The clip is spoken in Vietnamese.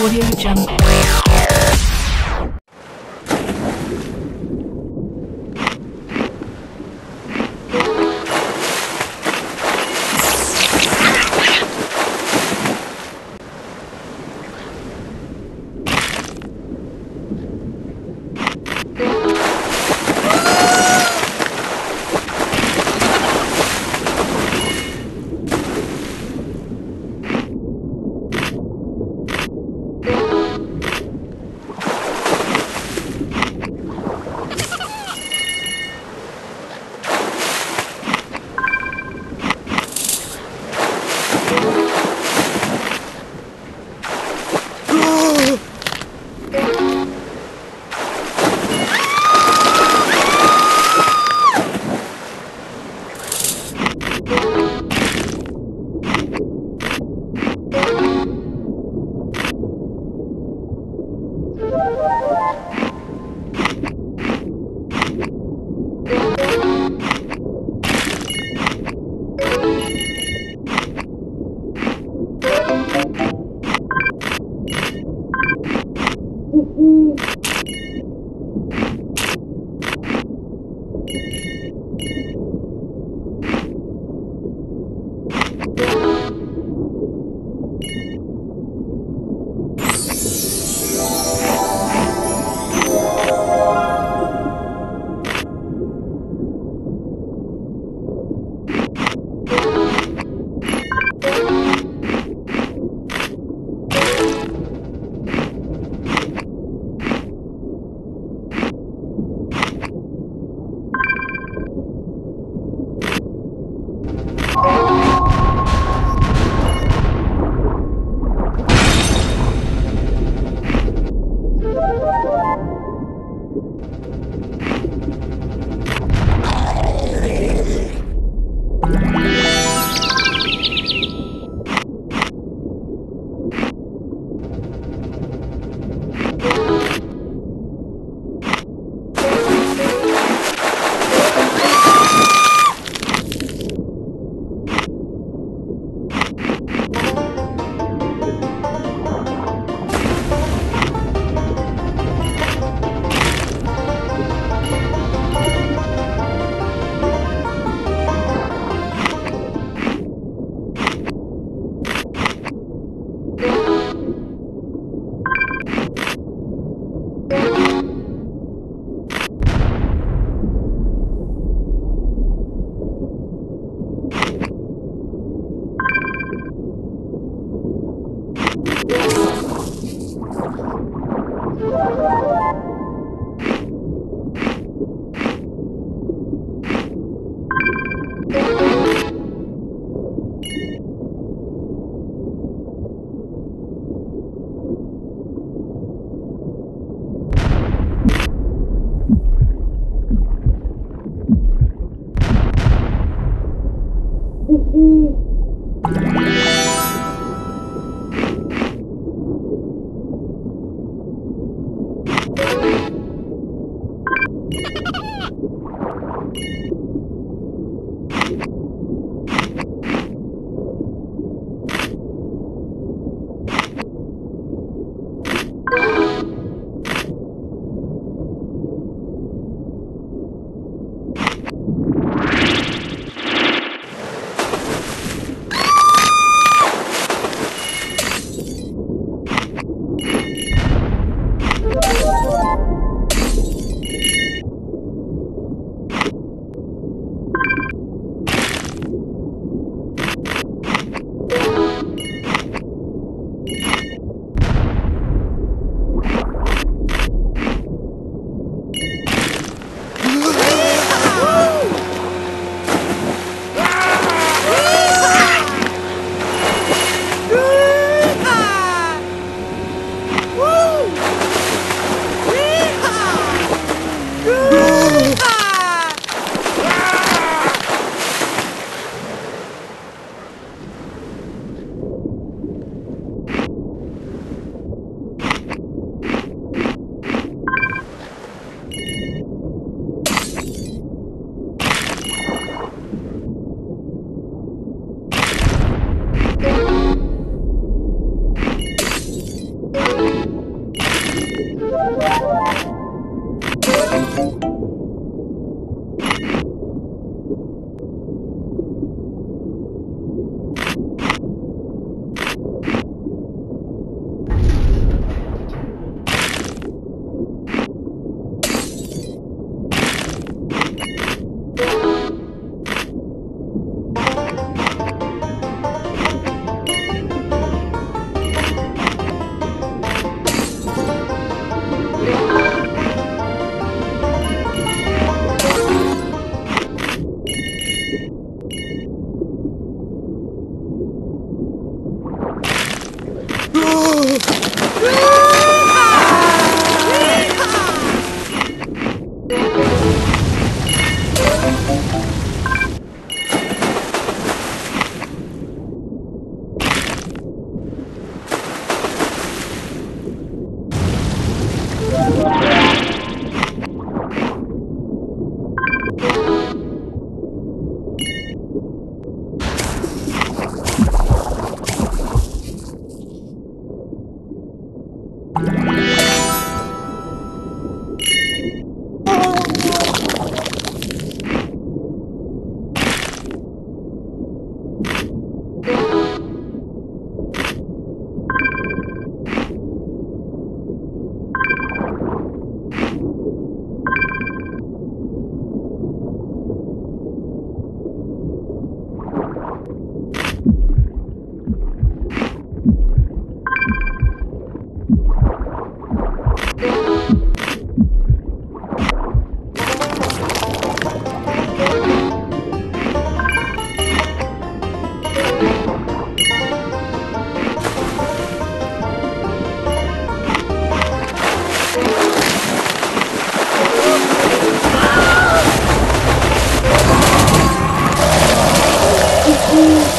Audio Jungle. đi Woo!